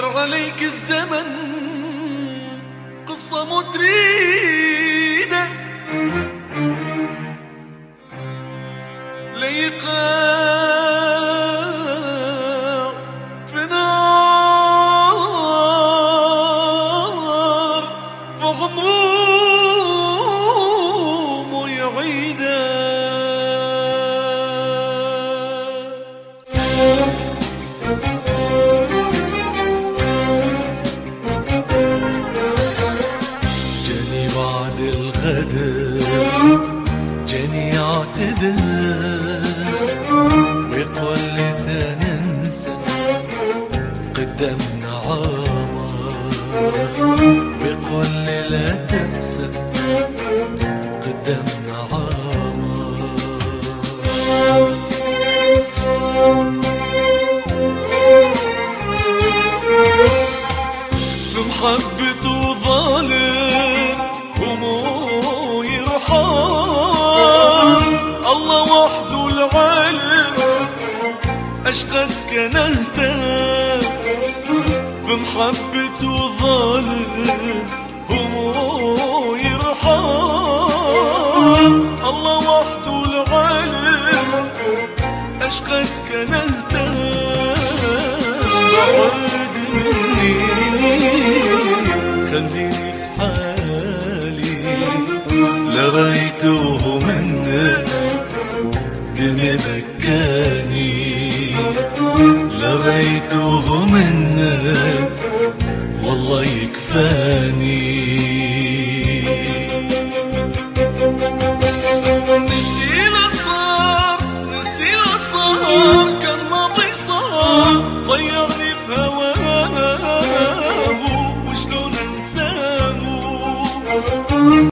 عليك الزمن قصة متريدة. ليقع في نار في غموم يعيده بعد الغدر جاني يعتذر ويقول لي تننسى قدامنا عمر. ويقول لي لا تنسى قدامنا بمحبته أشقد كنهته في محبته ظالم همو يرحم الله وحده العالم أشقد كنهته بعد مني خليني في حالي. لغيته منك دمي مكاني لغيته منك والله يكفاني. نسي الأصاب نسي الأصاب